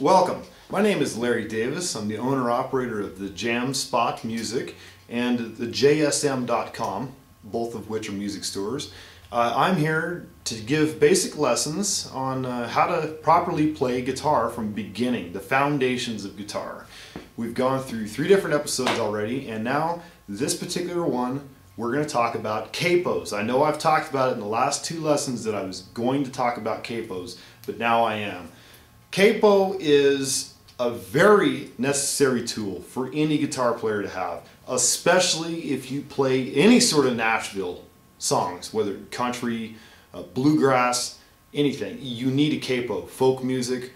Welcome. My name is Larry Davis. I'm the owner operator of the Jam Spot Music and the JSM.com, both of which are music stores. Uh, I'm here to give basic lessons on uh, how to properly play guitar from beginning, the foundations of guitar. We've gone through three different episodes already, and now this particular one we're going to talk about capos. I know I've talked about it in the last two lessons that I was going to talk about capos, but now I am. Capo is a very necessary tool for any guitar player to have, especially if you play any sort of Nashville songs, whether country, uh, bluegrass, anything. You need a capo, folk music.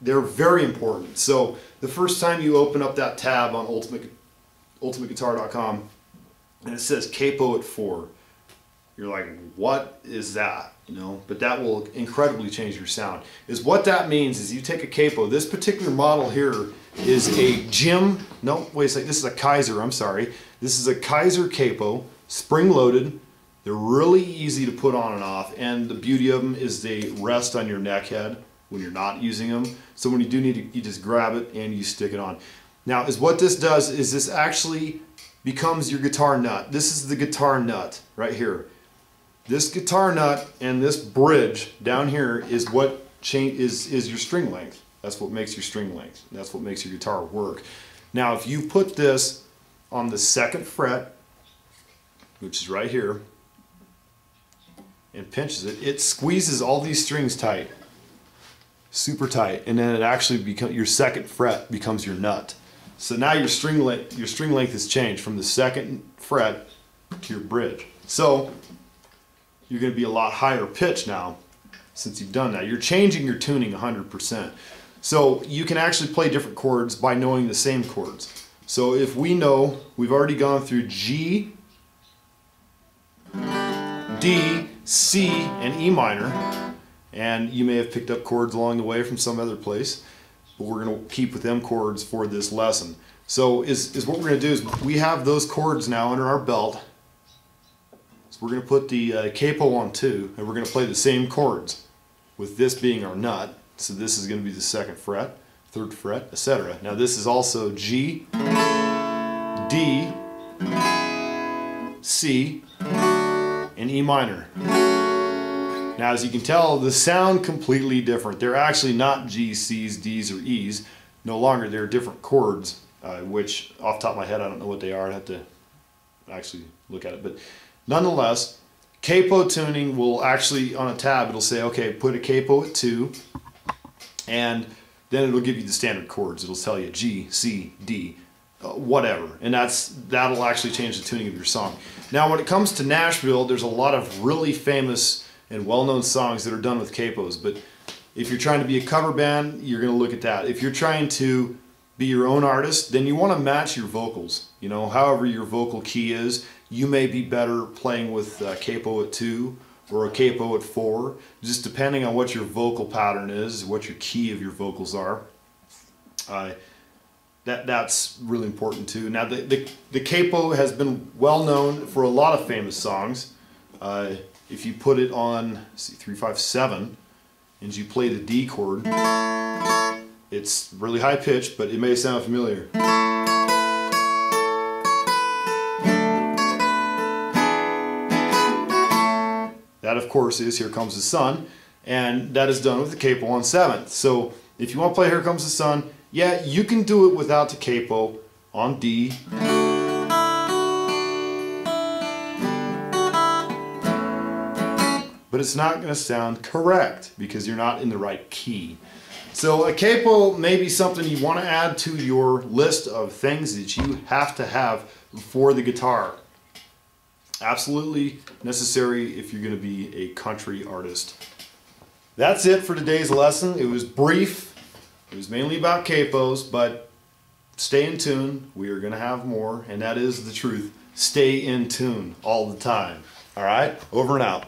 They're very important. So the first time you open up that tab on Ultimate, ultimateguitar.com, and it says capo at four. You're like, what is that? You know, but that will incredibly change your sound. Is what that means is you take a capo. This particular model here is a Jim. No, wait a second. This is a Kyser. I'm sorry. This is a Kyser capo, spring loaded. They're really easy to put on and off, and the beauty of them is they rest on your neck head when you're not using them. So when you do need to, you just grab it and you stick it on. Now, is what this does is this actually becomes your guitar nut. This is the guitar nut right here. This guitar nut and this bridge down here is what chain is is your string length. That's what makes your string length. That's what makes your guitar work. Now, if you put this on the second fret, which is right here, and pinches it, it squeezes all these strings tight, super tight, and then it actually becomes your second fret becomes your nut. So now your string length, your string length has changed from the second fret to your bridge. So you're going to be a lot higher pitch now since you've done that. You're changing your tuning 100%. So you can actually play different chords by knowing the same chords. So if we know we've already gone through G, D, C, and E minor, and you may have picked up chords along the way from some other place but we're going to keep with them chords for this lesson. So is, is what we're going to do is we have those chords now under our belt. So we're going to put the uh, capo on two, and we're going to play the same chords with this being our nut. So this is going to be the second fret, third fret, etc. Now this is also G, D, C, and E minor. Now, as you can tell, the sound completely different. They're actually not G, C's, D's, or E's. No longer, they're different chords, uh, which off top of my head, I don't know what they are. I'd have to actually look at it. But nonetheless, capo tuning will actually, on a tab, it'll say, okay, put a capo at 2, and then it'll give you the standard chords. It'll tell you G, C, D, uh, whatever. And that's that'll actually change the tuning of your song. Now, when it comes to Nashville, there's a lot of really famous and well-known songs that are done with capos. But if you're trying to be a cover band, you're going to look at that. If you're trying to be your own artist, then you want to match your vocals. You know, however your vocal key is, you may be better playing with a capo at two or a capo at four, just depending on what your vocal pattern is, what your key of your vocals are. Uh, that that's really important too. Now the, the, the capo has been well known for a lot of famous songs. Uh, if you put it on see 357 and you play the D chord, it's really high pitched, but it may sound familiar. That of course is Here Comes the Sun, and that is done with the capo on 7th. So if you want to play Here Comes the Sun, yeah, you can do it without the capo on D. but it's not going to sound correct because you're not in the right key. So uh, a capo may be something you want to add to your list of things that you have to have for the guitar. Absolutely necessary if you're going to be a country artist. That's it for today's lesson. It was brief. It was mainly about capos, but stay in tune. We are going to have more, and that is the truth. Stay in tune all the time. All right? Over and out.